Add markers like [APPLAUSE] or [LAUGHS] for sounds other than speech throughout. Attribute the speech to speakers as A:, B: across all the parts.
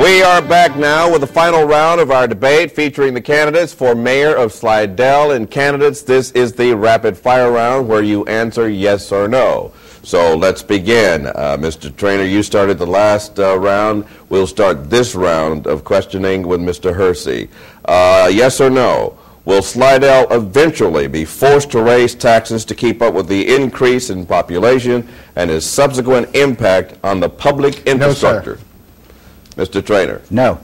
A: We are back now with the final round of our debate featuring the candidates for mayor of Slidell. And candidates, this is the rapid fire round where you answer yes or no. So let's begin. Uh, Mr. Trainer, you started the last uh, round. We'll start this round of questioning with Mr. Hersey. Uh, yes or no? Will Slidell eventually be forced to raise taxes to keep up with the increase in population and its subsequent impact on the public infrastructure? Mr. Trainer.
B: No.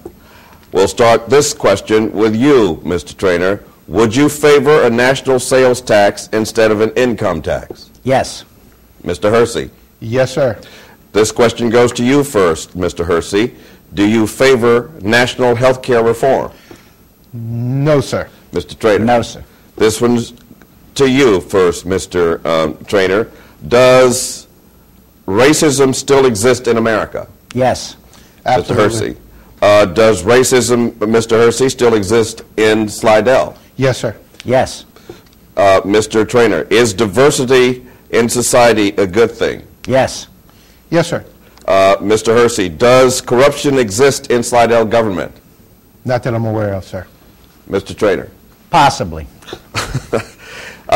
A: We'll start this question with you, Mr. Trainer. Would you favor a national sales tax instead of an income tax?
B: Yes.
A: Mr. Hersey.
C: Yes, sir.
A: This question goes to you first, Mr. Hersey. Do you favor national health care reform?
C: No, sir.
A: Mr. Trainer.
B: No, sir.
A: This one's to you first, Mr. Um, Trainer. Does racism still exist in America?
B: Yes.
A: Mr. Hersey. Uh, does racism, Mr. Hersey, still exist in Slidell?
C: Yes, sir.
B: Yes.
A: Uh, Mr. Trainer, is diversity in society a good thing?
B: Yes.
C: Yes, sir.
A: Uh, Mr. Hersey, does corruption exist in Slidell government?
C: Not that I'm aware of, sir.
A: Mr. Trainer.
B: Possibly. [LAUGHS]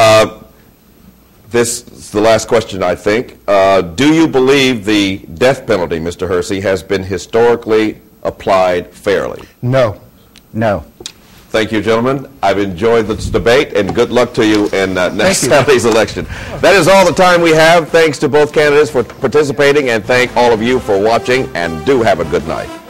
A: This is the last question, I think. Uh, do you believe the death penalty, Mr. Hersey, has been historically applied fairly?
C: No.
B: No.
A: Thank you, gentlemen. I've enjoyed this debate, and good luck to you in uh, next
C: you.
A: Saturday's election. That is all the time we have. Thanks to both candidates for participating, and thank all of you for watching, and do have a good night.